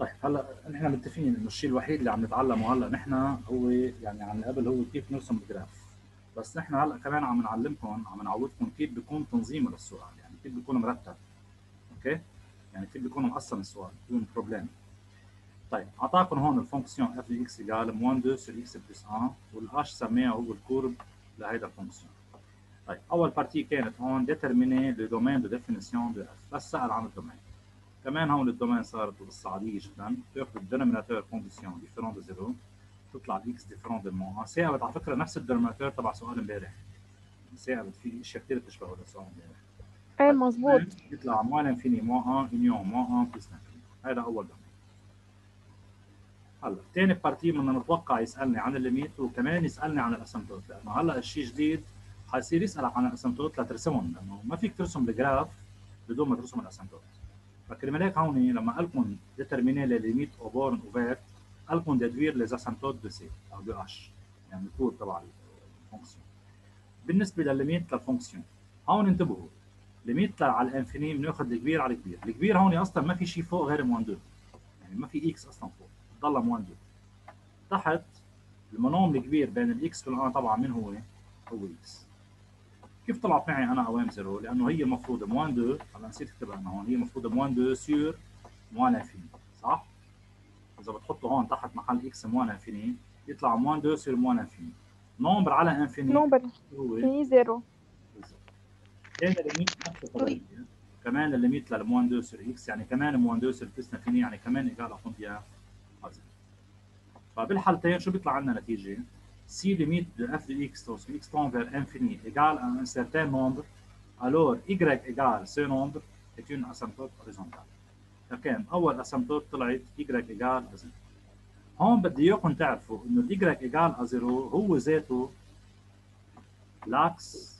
طيب هلا نحن متفقين إنه الشيء الوحيد اللي عم نتعلمه هلا نحن هو يعني عن قبل هو كيف نرسم ال graphe. بس نحن هلا كمان عم نعلمكم عم نعودكم كيف بيكون تنظيمه للسؤال يعني كيف بيكون مرتب. OK؟ يعني كيف بيكون مقسم السؤال بدون problème طيب أعطاكم هون ال fonction f x égal moins 2 sur x plus 1 وال H سميها هو ال courbe لهيدا ال fonction. طيب أول partie كانت هون déterminer le domaine de définition de f بس سأل عن ال domaine كمان هون ال domaine صارت بالقصة عاديه جدا بتاخذ ال dénominateur condition différent de zéro تطلع ال x différent de moins ثاقبت على فكرة نفس ال dénominateur تبع سؤال امبارح. ثاقبت في اشياء كثير بتشبه هذا السؤال امبارح. إيه مظبوط. يطلع moins infini moins 1 union moins 1 plus infini هذا أول domaine هلا ثاني partie بدنا نتوقع يسألني عن ال limite وكمان يسألني عن ال asymptote لأنه هلا الشيء جديد حيصير يسالك عن ال asymptote لترسمهم لأنه ما فيك ترسم ال graphe بدون ما ترسم الاسمتوت هيك هون لما لكم ديترميني لي ليميت أو بورن اوفيرت قال لكم ديدوير لي اسمتوت دو سي أو دو اش يعني الكود تبع الفونكسيون بالنسبة للليميت للفونكسيون هون انتبهوا ليميت على الانفيني بناخذ الكبير على الكبير الكبير هون أصلا ما في شيء فوق غير موان 2 يعني ما في إكس أصلا فوق ضل موان 2 تحت المنوم الكبير بين الاكس والان طبعا من هو؟ هو x كيف طلعت معي أنا اوام zéro؟ لأنه هي المفروض moins 2 هلا نسيت أكتبها أنا هون هي المفروض moins 2 sur moins infini صح؟ إذا بتحطه هون تحت محل x moins infini يطلع moins 2 sur moins infini nombre على infini nombre هو في zéro كان ال limite نفس القضية كمان ال limite لل moins 2 sur x يعني كمان moins 2 sur plus infini يعني كمان égal combien فبالحالتين شو بيطلع عندنا نتيجة؟ si limite de f de x lorsque x tend vers infini égale à un certain nombre, alors y égale ce nombre est une asymptote horizontale. فكان اول اسمتوت طلعت y égale à 0. هون بدي اياكم تعرفوا انه y égale à 0 هو ذاته لاكس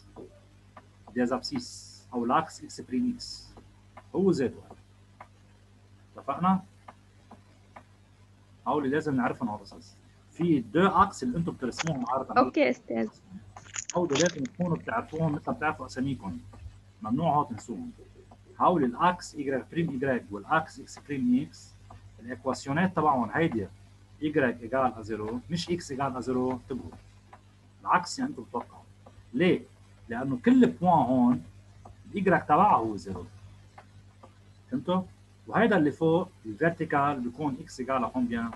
des abscisses او لاكس x بريم x هو ذاته اتفقنا؟ هول اللي لازم نعرفهم على الاساس في deux axes اللي أنتم بترسموهم عاده OK أستاذ. هول لازم تكونوا بتعرفوهم مثل بتعرفوا أساميكم. ممنوع هون تنسوهم. هول ال axe y prime y وال axe x prime x الايكواسيونات تبعهم هيدي y égal à 0 مش x égal à 0 انتبهوا العكس يعني أنتم بتوقعوا ليه؟ لأنه كل point هون ال y تبعها هو 0 فهمتوا؟ وهيدا اللي فوق ال verticale بيكون x égale combien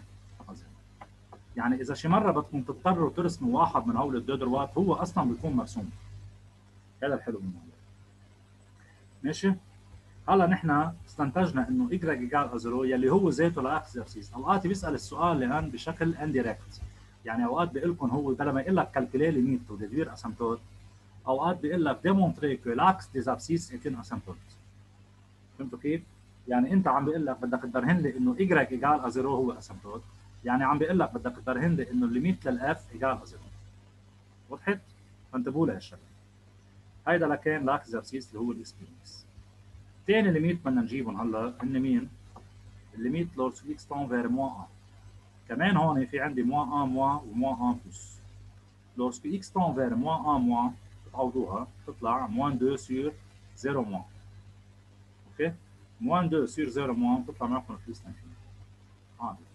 يعني إذا شي مرة بدكم تضطروا ترسموا واحد من هول ال deux droites هو أصلا بيكون مرسوم. هذا الحلو منه ماشي؟ هلا نحن استنتجنا إنه y égale 0 يلي هو ذاته l'exercice أوقات بيسأل السؤال لأن بشكل indirecte يعني أوقات بيقول لكم هو بدل ما يقول لك calculer limite و déduire asymptote أوقات بيقول لك démontrer que l'axe des abscisses asymptote فهمتوا كيف؟ يعني أنت عم بيقول لك بدك تبرهن لي إنه y égale 0 هو asymptote يعني عم بيقول لك بدك تبرهن لي إنه ال limite لل f égale 0 وضحت؟ فانتبهوا لهالشغلة. هيدا لكان l'exercice اللي هو ال expérience ثاني limite بدنا نجيبهم هلأ هن مين؟ ال limite lorsque x tend vers moins 1 كمان هون في عندي moins 1 moins و moins 1 plus. lorsque x tend vers moins 1 moins بتعوضوها بتطلع moins 2 sur 0 moins أوكي؟ moins 2 sur 0 moins بتطلع معكم plus infini عادي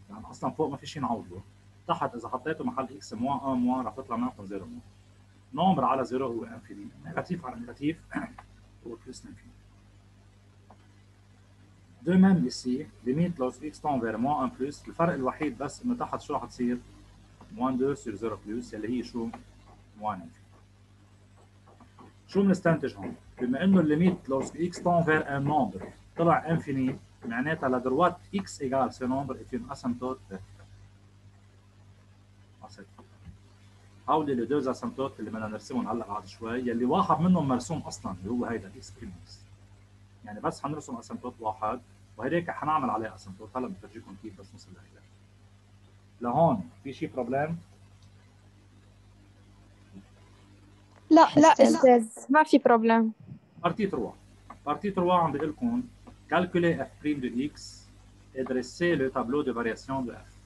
يعني أصلا فوق ما في شيء نعوضه تحت إذا حطيته محل x moins 1 moins رح تطلع معكم 0 moins nombre على 0 هو infini négatif على négatif هو plus infini De même ici, limite lorsque x tend vers moins 1 plus, الفرق الوحيد بس انه تحت شو رح تصير؟ moins 2 sur 0 plus اللي هي شو؟ moins infini. شو بنستنتج هون؟ بما إنه ال limite lorsque x tend vers un nombre طلع infini معناتها la droite x égale ce nombre est une asymptote هول ال deux asymptotes اللي بدنا نرسمهم هلا بعد شوي يلي واحد منهم مرسوم أصلا اللي هو هيدا ال x prime x يعني بس حنرسم asymptote واحد وهيك حنعمل عليه asymptote هلا بفرجيكم كيف بس نوصل لهيدا. لهون في شي problème لا لا أستاذ. ما في problème partie 3 partie 3 عم بقول لكم calculer f' de x et dresser le tableau de variation de f.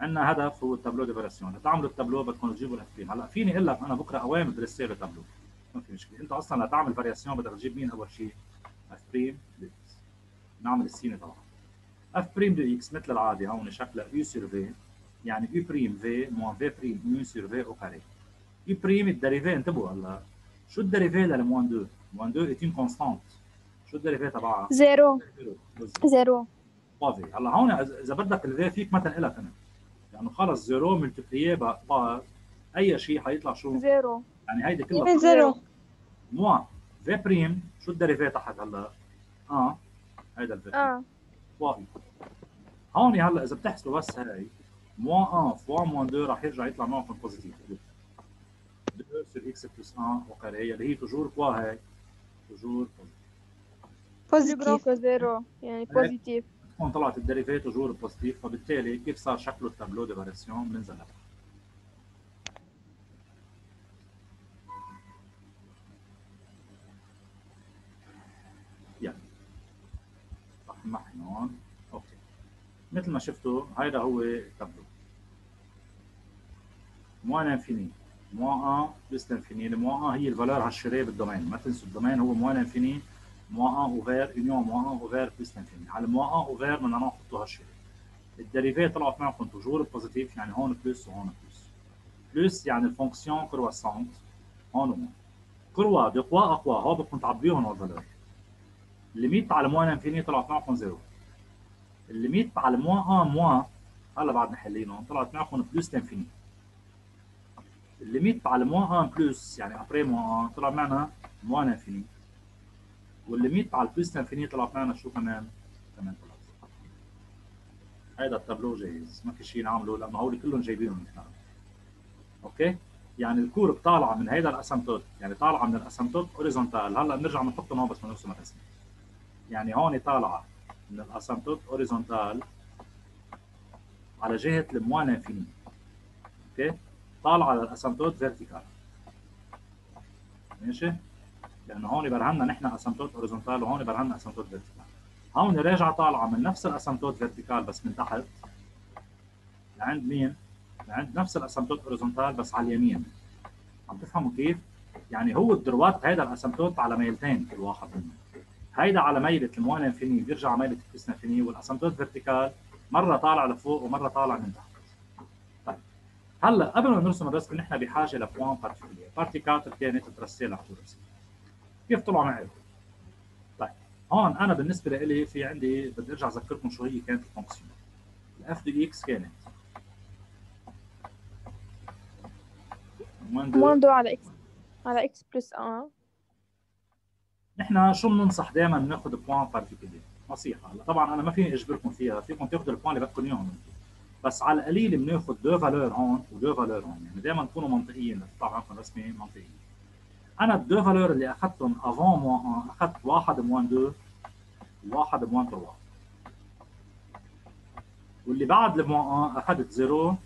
عندنا هدف هو ال tableau de variation لتعملوا التابلو بدكم تجيبوا ال f prime هلا فيني أقول لك أنا بكرة أوام درسي له تابلو ما في مشكلة. أنت أصلا لتعمل variation بدك تجيب مين أول شيء؟ f prime نعمل السينه طبعا f prime de x مثل العادي هون شكلها u sur v يعني u prime v moins v prime u sur v au carré u prime ال dérivée انتبهوا هلا. شو ال dérivée لل moins 2 moins 2 est une constante شو ال dérivée تبعها؟ zéro. zéro. طافي هلا هون إذا بدك ال v فيك ما تنقلها كمان لأنه خلص zéro multiplié par أي شيء حيطلع شو؟ zéro. يعني هيدي كلها zéro. moins v prime شو ال dérivée تحت هلا؟ آه. هيدا ال v آه. طافي هون هلا إذا بتحسبوا بس هاي moins 1 fois moins 2 رح يرجع يطلع معكم positif 2 sur x plus 1 au carré اللي هي toujours quoi هاي؟ toujours positif zéro يعني positif هون طلعت ال dérivée toujours positif فبالتالي كيف صار شكله ال tableau de variation بننزل لها يعني رح نمحي هون أوكي مثل ما شفتوا هيدا هو ال tableau moins infini moins 1 plus l'infini moins 1 هي ال valeur hachurée بال domaine ما تنسوا ال domaine هو moins infini moins 1 ouvert union moins 1 ouvert plus l'infini على moins 1 ouvert بدنا نحطوا hachurée ال dérivée طلعت معكم toujours positif يعني هون plus وهون plus. plus يعني ال fonction croissante هون وهون. كروا كوا أقوا هو بدكم تعبيهم هال valeurs ال limite على moins infini طلعت معكم zéro. ال limite على moins 1 moins هلا بعد حلينهم طلعت معكم plus l'infini ال limite على moins 1 plus يعني après moins 1 طلع معنا moins infini وال limite على ال plus infini طلع معنا شو كمان؟ كمان طلع. هيدا التابلو جاهز ما في شيء نعمله لأنه هول كلهم جايبينهم نحن أوكي؟ يعني ال courbe طالعه من هيدا ال asymptote يعني طالعة من ال asymptote horizontale. هلأ بنرجع بنحطهم هون بس بنرسم الرسمه يعني هون طالعة من ال asymptote horizontale على جهة ال moins infini أوكي؟ طالعة لل asymptote verticale ماشي؟ لأنه هون برهنا نحن asymptote horizontale وهون برهنا asymptote verticale هون راجعه طالعة من نفس ال asymptote verticale بس من تحت. لعند مين؟ لعند نفس ال asymptote horizontale بس على اليمين. عم تفهموا كيف؟ يعني هو ال droite هيدا ال asymptote على ميلتين كل واحد منهم. هيدا على ميلة ال moins infini بيرجع على ميلة ال plus infini وال asymptote verticale مرة طالع لفوق ومرة طالع من تحت. هلأ قبل ما نرسم الرسم نحن بحاجة ل points particuliers partie 4 كانت tracer الرسم كيف طلعوا معي؟ طيب هون أنا بالنسبة لي في عندي بدي أرجع أذكركم شو هي كانت ال fonction ال f de x كانت. moins deux على x على x plus آه نحن شو بننصح دائما ناخذ points particuliers نصيحة. هلا طبعا أنا ما فيني أجبركم فيها فيكم تاخذوا ال points اللي بدكم إياهم بس على القليل بناخذ deux valeurs هون و deux valeurs هون. يعني دائما تكونوا منطقيين لتطلع معكم رسمه منطقيه أنا ال deux valeurs اللي اخذتهم avant moins 1 اخذت واحد moins 2 وواحد moins 3 واللي بعد ال moins 1 اخذت 0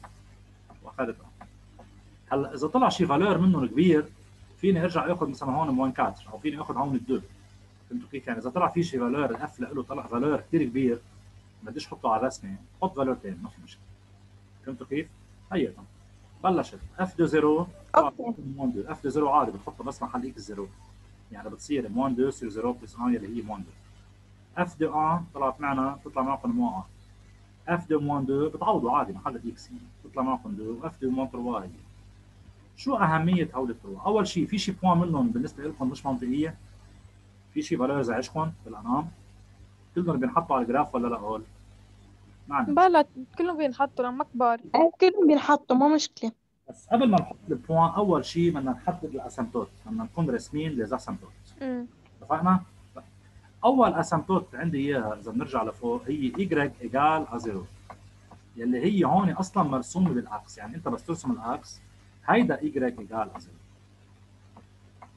واخذت 1 هلا إذا طلع شي valeur منهم كبير فيني أرجع آخذ مثلا هون moins 4 أو فيني آخذ هون 2 فهمتوا كيف؟ يعني إذا طلع في شي valeur الاف له طلع valeur كثير كبير بديش أحطه على الرسمه حط valeur ثاني ما في مشكلة. فهمتوا كيف؟ هيا بلشت. f de 0 OK. f de. 0 عادي بتحطها بس محل x 0 يعني بتصير moins 2 sur 0 plus 1 اللي هي moins 2 f de 1 طلعت معنا بتطلع معكم moins 1 f de moins 2 بتعوضوا عادي محل x بتطلع معكم 2 و f de moins 3 هي شو أهمية هول ال trois؟ أول شيء في شي point منهم بالنسبة لكم مش منطقية. في شي valeur زعجكم بالأنام. كلهم بينحطوا على ال graphe ولا لا هول؟ بلا كلهم بينحطوا لما كبار. كلهم بينحطوا ما مشكلة. بس قبل ما نحط ال points أول شيء بدنا نحدد ال asymptotes بدنا نكون راسمين les asymptotes اتفقنا؟ أول asymptote عندي إياها إذا بنرجع لفوق هي y égale à zéro. يلي هي هون أصلا مرسومة بال axe يعني أنت بس ترسم ال axe هيدا y égale à zéro.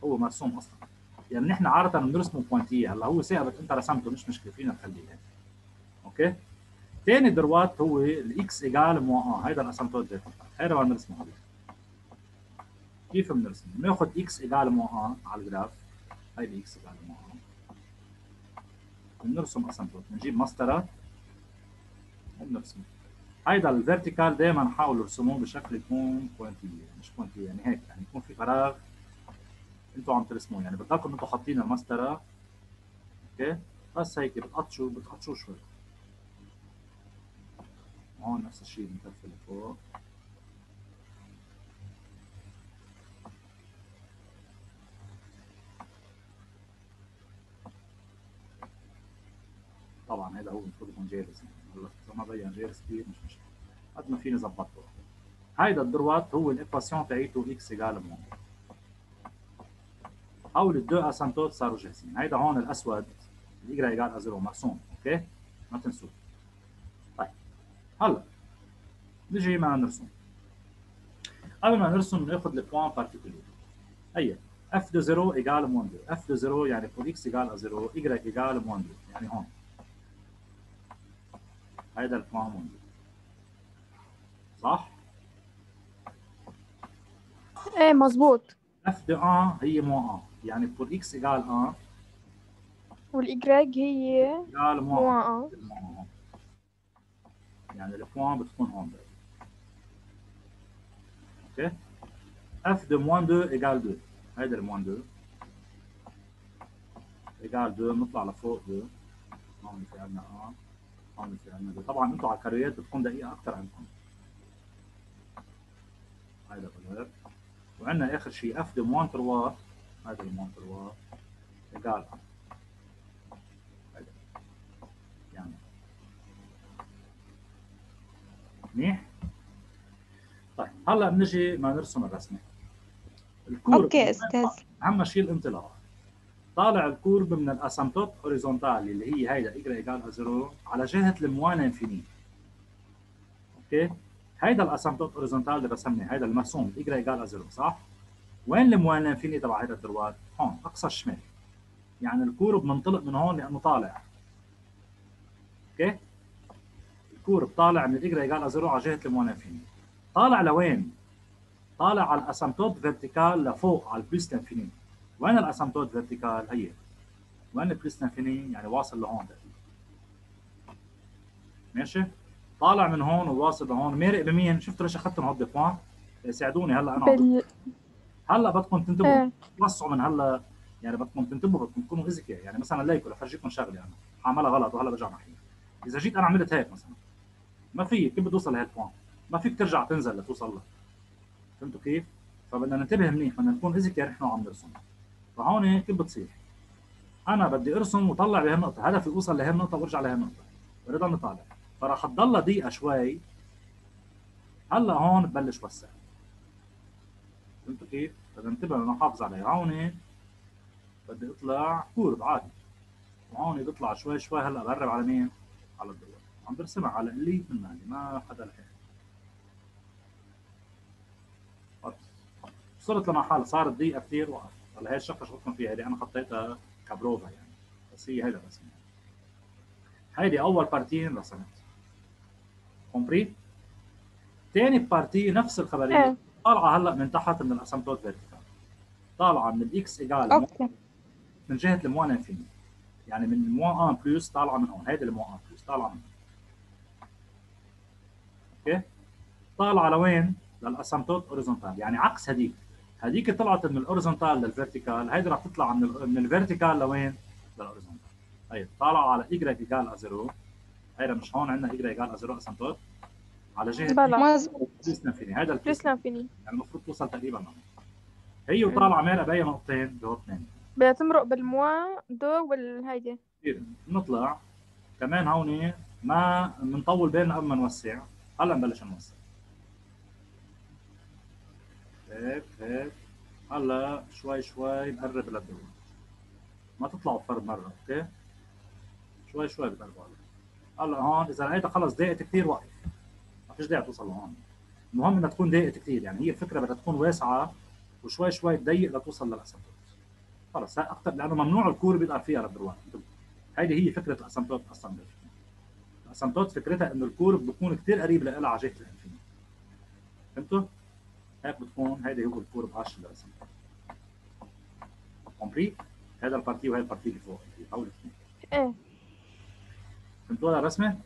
هو مرسوم أصلا. يعني نحن عادة بنرسمه pointillé. هلأ هو ثابت أنت رسمته مش مشكلة فينا نخليه OK؟ ثاني droite هو ال x égale moins un. هيدا ال asymptote ذاته هيدا بنرسمه هلا كيف بنرسم؟ بناخذ x égale moins un على ال graphe. هيدي إكس إيجال مو آه. بنرسم asymptote بنجيب مسطره وبنرسمه هيدا ال verticale دائما حاولوا ارسموه بشكل يكون pointillé مش pointillé يعني هيك يعني يكون في فراغ أنتم عم ترسموه. يعني بتضلكم أنتم حاطين المسطره OK؟ بس هيك بتقطشوا بتقطشوا شوي. هون نفس الشيء بنكفل فوق طبعا هذا هو المفروض يكون جالس هلا إذا ما بين جالس كثير مش مشكلة. قد ما فيني ظبطه هيدا ال droite هو ال équation تاعيته إكس ايجال 1 هول ال deux asymptotes صاروا جاهزين هيدا هون الأسود الاجرا ايجال ا مرسوم OK؟ ما تنسوه هلا نجي ما نرسم قبل ما نرسم ناخذ ال points particuliers هي f de 0 égale 1 2 f de 0 يعني pour x égale 0 y égale 1 2 يعني هون. هيدا ال point 1 صح؟ إيه مزبوط f de 1 هي مو 1 يعني بول إكس إيجال 1 والإجراج هي إيجال مو مو 1 آه يعني ال point بتكون هون بعد. OK f de moins 2 égale 2 هيدا ال moins 2 égale 2 نطلع لفوق 2 هون في عندنا آه هون في عندنا 2 طبعا أنتم على الكاريات بتكون دقيقة أكثر عندكم. هيدا بالهيك وعندنا آخر شيء f de moins 3 هيدا ال moins 3 égale هيدا يعني منيح طيب هلا بنجي ما نرسم الرسمة. ال courbe OK أستاذ. أهم شيء الانطلاق. طالع ال courbe من ال asymptote horizontale اللي هي هيدا y égale zéro على جهة ال moins infini OK؟ هيدا ال asymptote horizontale اللي رسمناه هيدا المرسوم y égale zéro صح؟ وين ال moins ال infini تبع هيدا ال droite؟ هون أقصى الشمال. يعني ال courbe منطلق من هون لأنه طالع. OK؟ ال courbe طالع من ال y égale zéro على جهة ال moins infini طالع لوين؟ طالع على ال asymptote verticale لفوق على ال plus infini وين ال asymptote verticale هي. وين ال plus infini يعني واصل لهون. تقريبا ماشي؟ طالع من هون وواصل لهون. مارق بمين شفتوا ليش أخذتهم هول بوان ساعدوني هلا أنا. بال هلا بدكم تنتبهوا. إيه. توسعوا من هلا. يعني بدكم تنتبهوا بدكم تكونوا اذكياء يعني. مثلا ليكو لفرجيكم شغلة أنا. عاملها غلط وهلا برجع نحكي إذا جيت أنا عملت هيك مثلا. ما في كيف بدي اوصل لهالبوان ما فيك ترجع تنزل لتوصل لها فهمتوا كيف؟ فبدنا ننتبه منيح بدنا نكون اذكياء نحن وعم نرسم. فهون كيف بتصير؟ أنا بدي أرسم وطلع بهالنقطة. هدفي أوصل لهالنقطة وأرجع لهالنقطة. بريد اني طالع فراح تضلها ضيقه شوي. هلأ هون ببلش وسع فهمتوا كيف؟ بدنا ننتبه بدنا نحافظ عليها هون بدي أطلع كورب عادي. وهون بيطلع شوي شوي. هلأ بقرب على مين؟ على الدول عم برسمها على اللي من مالي ما حدا لحق خلص. وصلت لمرحله صارت ضيقه كثير وقف هلا هي الشقة شو فيها؟ هيدي أنا حطيتها كبروفا يعني. بس هي هيدا الرسمه هيدي أول partie رسمت. compris ثاني partie نفس الخبرية. إيه. طالعة هلأ من تحت من ال asymptote verticale طالعة من ال x égale OK. من جهة ال moins infini يعني من ال moins 1 plus طالعة من هون. هيدي ال moins 1 plus طالعة من هون OK طالعه لوين؟ لل asymptote horizontale. يعني عكس هديك. هديك طلعت من ال horizontale لل verticale هيدي رح تطلع من ال من ال verticale لوين؟ لل horizontale. هي طالعه على y égale à 0 هيدا مش هون عندنا y égale à 0 asymptote على جهة بلا. plus infini هيدا ال plus infini. يعني المفروض توصل تقريبا لهون. هي وطالعة مالها بأي نقطتين؟ بهو اثنين. بدها تمرق بال moins deux والهيدي. كثير. نطلع. كمان هون ما بنطول بالنا قبل ما نوسع. هلأ نبلش نوسع. هيك هيك. هلا شوي شوي نقرب للدور ما تطلعوا فرد مرة أوكي؟ شوي شوي بتقربوا هلا هون إذا لقيتها خلص ضاقت كثير وقف. ما فيش داعي توصل لهون. المهم إنها تكون ضاقت كثير يعني هي الفكرة بدها تكون واسعة وشوي شوي تضيق لتوصل للاسمبلوت خلص أكثر لأنه ممنوع الكور بيقدر فيها للدروان هيدي هي فكرة الاسمبلوت أصلا الاسمبلوت فكرتها إنه الكور بيكون كثير قريب لها على جهة الإنفيني. فهمتوا؟ هيك بتكون هيدي هو الكور بعش للاسمبلوت كومبري هذا البارتي وهي البارتي اللي فوق أو الاثنين إيه. فهمتوا هذا الرسمه؟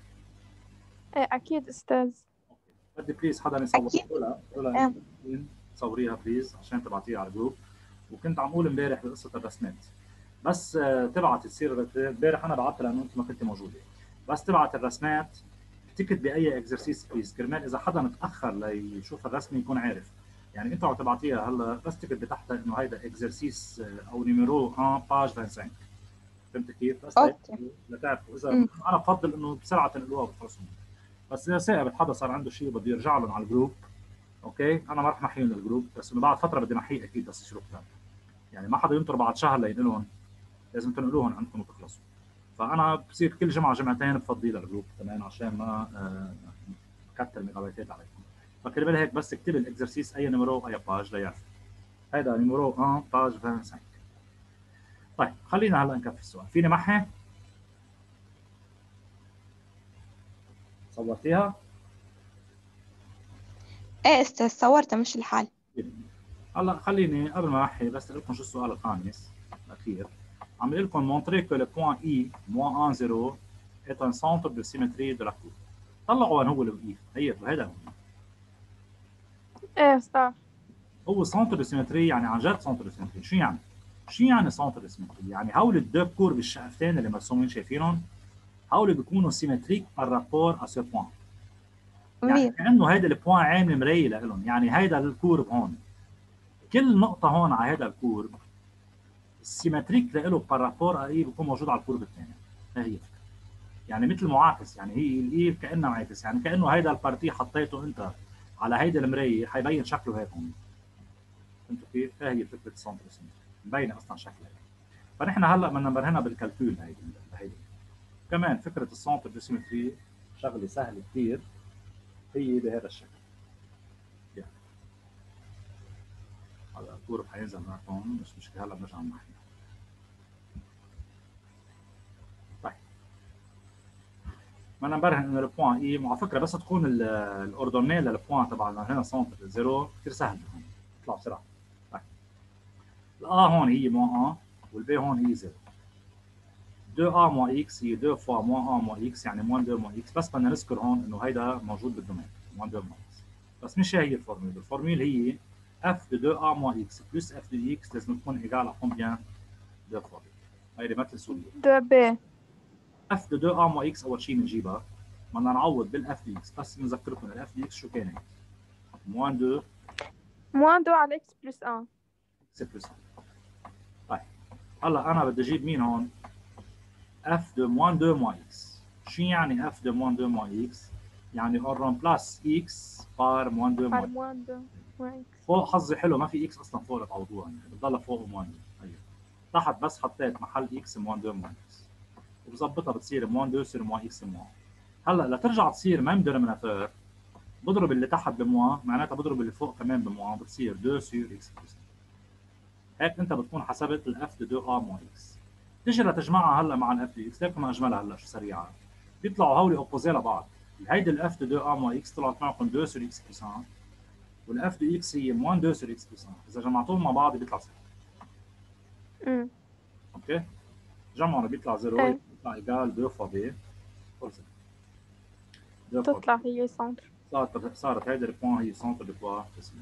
إيه أكيد أستاذ. بدي بليز حدا يصور. ولا تصوريها please عشان تبعتيها على ال groupe وكنت عم أقول امبارح بقصة الرسمات. بس آه، تبعت تصير امبارح أنا بعتها لأنه أنت ما كنت موجودة. بس تبعت الرسمات تكت بأي exercice please كرمال إذا حدا متأخر ليشوف الرسمه يكون عارف. يعني انت عم هلا بس تكت بتحتها انه هيدا exercice أو numéro 1 page 25 فهمت كيف؟ بس. لتعرفوا إذا. أنا بفضل إنه بسرعة تنقلوها وتخلصوا بس إذا ثاقبت حدا صار عنده شيء بده يرجع لهم على ال groupe أوكي؟ أنا ما رح محيهم لل groupe بس إنه بعد فترة بدي محيه أكيد بس يصيروا كتار يعني ما حدا ينطر بعد شهر لينقلهم لازم تنقلوهم عندكم وتخلصوا. فأنا بصير كل جمعة جمعتين بفضي لل groupe كمان عشان ما آه، كتر ميجا بايتات عليكم. فكرمال هيك بس اكتب ال exercice et numéro et page ليعرف هيدا numéro 1 page 25 طيب خلينا هلا نكفي السؤال. فيني محي صورتيها؟ إيه أستاذ صورتها مش الحال هلا خليني قبل ما أحكي بس أقول لكم شو السؤال الخامس الأخير. عم بقول لكم montrer que le point I moins 1 0 est un centre de symétrie de la courbe طلعوا وين هو ال I هي هيدا هو. إيه صح. هو centre symétrie يعني عن جد centre symétrie شو يعني؟ شو يعني centre symétrie؟ يعني هول ال deux courbes بالشقفتين اللي مرسومين شايفينهم هول بيكونوا symétriques par rapport à ce point يعني كأنه هيدا ال point عامل مراية لهم يعني هيدا ال courbe هون كل نقطة هون على هيدا ال courbe ال symétrique له par rapport à I بيكون موجود على ال courbe الثاني هي؟ يعني مثل معاكس. يعني هي ال I كأنها معاكس. يعني كأنه هيدا ال partie حطيته أنت. على هيدا المراية حيبين شكله هيك هون. فهمتوا كيف؟ هي فكرة ال centre symétrie مبينة أصلا شكلها. فنحن هلأ بدنا نبرهنها بال calcul هيدي هيدي. كمان فكرة ال centre de symétrie شغلة سهلة كثير هي بهذا الشكل. يعني هلأ ال courbe حينزل معكم مش مشكلة. هلأ بنرجع نحكي بدنا نبرهن إنه ال point I وعلى فكرة بس تكون ال- ال ordonnée لل point تبعنا هنا centre zéro كثير سهل هون بيطلع بسرعة. طيب. ال a هون هي moins un وال b هون هي zéro. 2 a moins x هي 2 fois moins un moins x يعني moins 2 moins x بس بدنا نذكر هون إنه هيدا موجود بال domaine moins 2 moins x بس مش هي ال formule ال formule هي f de 2 a moins x plus f de x لازم تكون égale à combien deux fois هيدي مثل سوريا. deux b f de 2 a moins x اول شيء بنجيبها بدنا نعوض بال f de x بس بنذكركم ال f de x شو كانت؟ moins 2 moins deux على x plus 1 6 plus طيب. هلا أنا بدي أجيب مين هون؟ f de moins 2 moins x شو يعني f de moins 2 moins x؟ يعني on remplace x par moins 2 على moins moins deux moins x فوق حظي حلو ما في x أصلا فوق تعوضوها يعني بتضلها فوق moins 2 هي تحت بس حطيت محل x moins 2 moins x وبظبطها بتصير moins 2 يصير moins x moins هلا لترجع تصير même dénominateur بضرب اللي تحت ب moins معناتها بضرب اللي فوق كمان ب moins بتصير 2 sur x plus هيك انت بتكون حسبت ال f de 2 a moins x تيجي لتجمعها هلأ مع ال f de x ليكم أجملها هلأ شو سريعة. بيطلعوا هولي opposés لبعض. هيدي ال f de 2 a moins x طلعت معكم 2 sur x plus 1 وال f de x هي moins 2 sur x plus 1 إذا جمعتوهم مع بعض بيطلع صفر. أوكي؟ جمعوا بيطلع zéro. بيطلع égale 2 fois b خلصت 2 fois تطلع هي centre صارت صارت هيدي ال point هي centre de بوا اسمه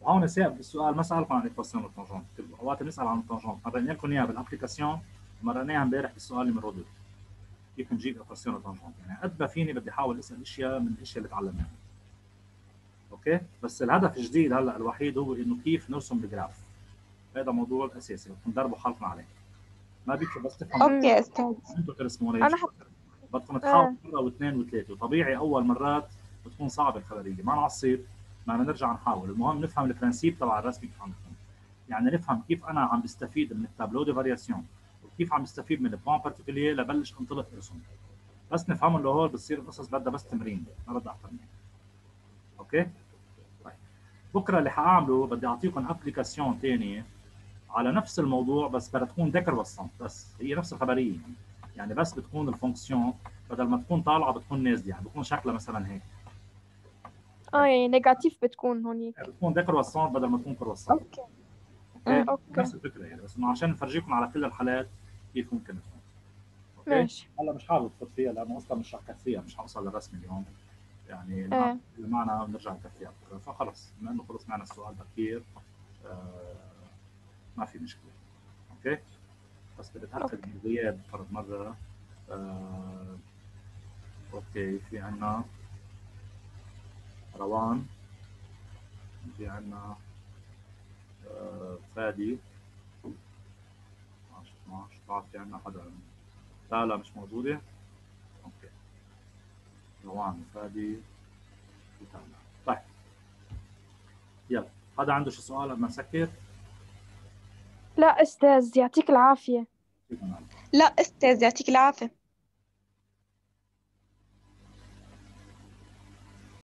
وهون سائل بالسؤال ما سالكم عن équation ال tangente اوقات بنسال عن ال tangente مرينا لكم اياها بال application مريناها امبارح بالسؤال numéro 2 كيف نجيب équation ال tangente يعني قد ما فيني بدي احاول اسال اشياء من الاشياء اللي تعلمناها أوكي بس الهدف الجديد هلا الوحيد هو انه كيف نرسم ال graphe هذا موضوع اساسي بدكم تدربوا حالكم عليه ما بيكفي بس تفهموا أوكي أستاذ. أنتوا ترسموا أنا حط بدكم تحاولوا مرة واثنين وثلاثه وطبيعي أول مرات بتكون صعبة الخبريه ما نعصب بدنا نرجع نحاول. المهم نفهم ال principe تبع الرسم كيف عم بيكون يعني نفهم كيف أنا عم بستفيد من ال tableau de variation وكيف عم بستفيد من ال points particuliers لبلش انطلق ارسم بس نفهم انه هول بتصير القصص بدها بس تمرين ما بدها أكثر من أوكي؟ طيب. بكرة اللي حأعمله بدي أعطيكم application ثانية على نفس الموضوع بس بدها تكون décroissante بس هي نفس الخبرية. يعني يعني بس بتكون ال fonction بدل ما تكون طالعة بتكون نازلة يعني بتكون شكلها مثلا هيك. آه يعني négative بتكون هونيك. يعني بتكون décroissante بدل ما تكون كرواسون أوكي. أوكي؟ أوكي. نفس الفكرة يعني بس إنه عشان نفرجيكم على كل الحالات كيف ممكن أوكي؟ ماشي. هلأ مش حابب افوت فيها لأنه أصلا مش رح كفيها مش حوصل للرسم اليوم. يعني إيه اللي معنا بنرجع نكفيها. فخلص بما إنه خلص معنا السؤال بكير آه ما في مشكلة. أوكي؟ بس أوكي. من الغياب فرد مرة. آه أوكي في عنا روان. في عنا آه، فادي. ما ما بعرف في عنا حدا. لا لا مش موجودة. أوكي. روان فادي. وتالا طيب. يلا. حدا عنده شي سؤال قبل ما نسكر؟ لا أستاذ يعطيك العافية. لا أستاذ يعطيك العافية.